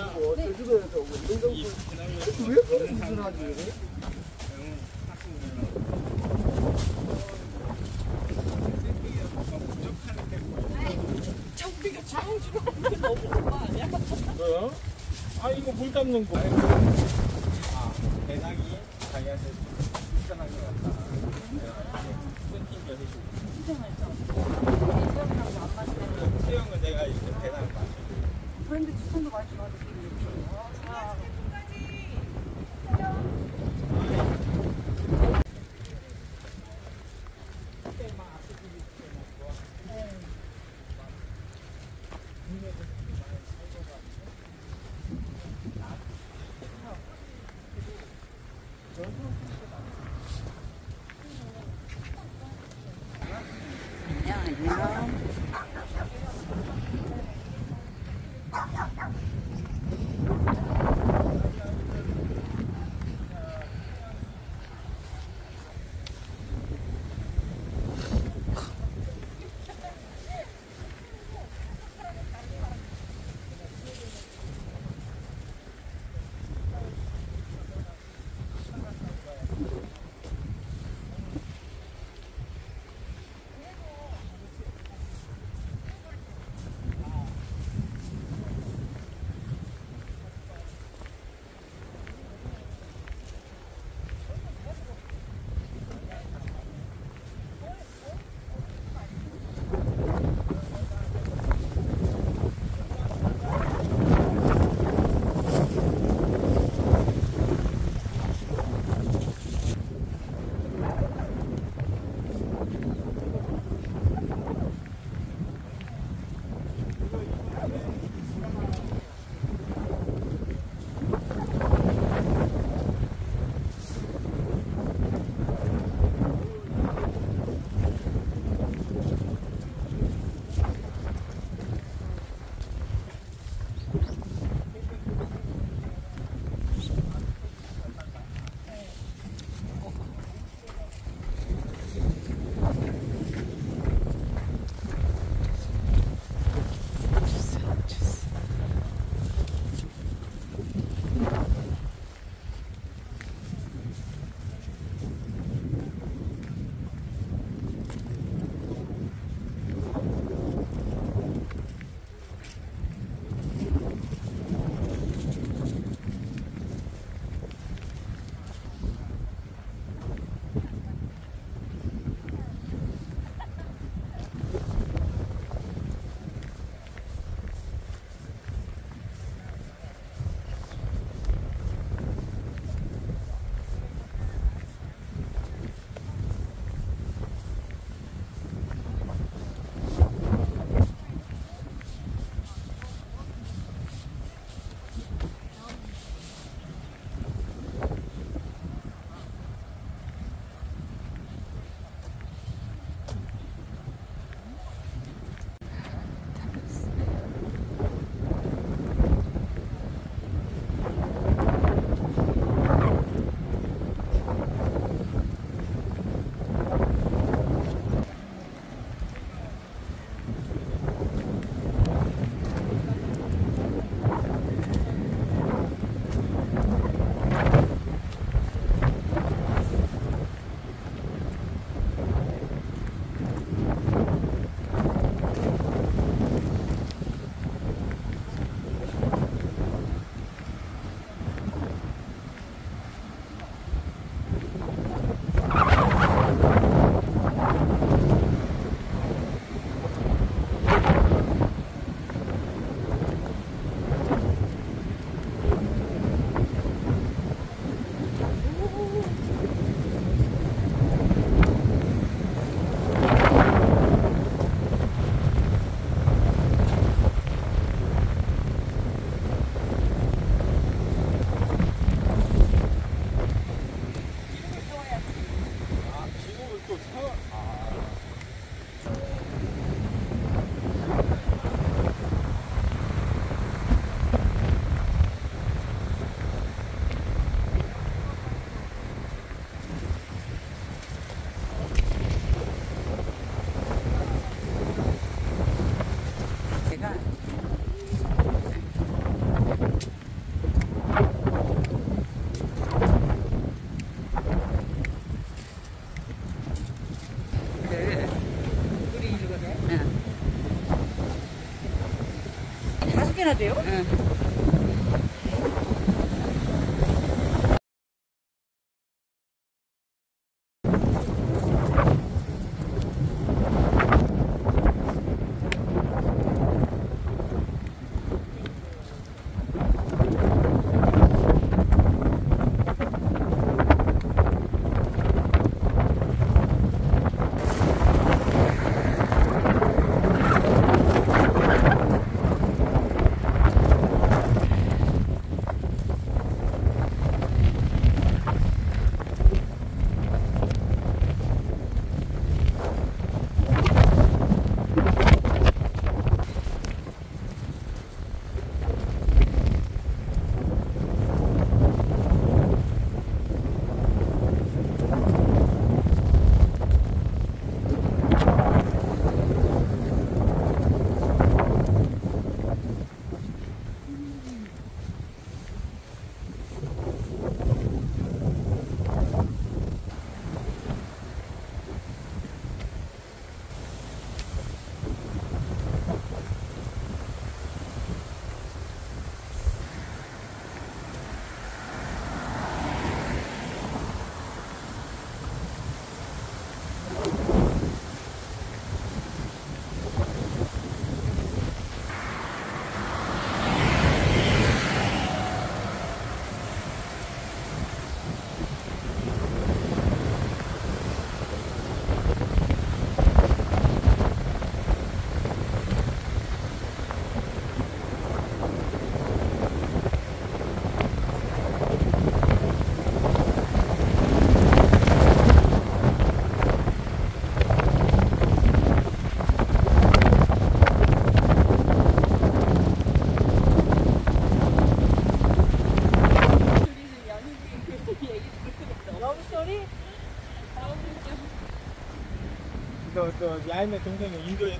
비교해주고 제주도에서 운동장소 왜 그런 짓을 하지? 장주로 하는 너무 오빠 아니야? 뭐야? 아 이거 물 담는 거. 개나 돼요? 응. 또, 또, 야인의 동생은 인도에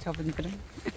서저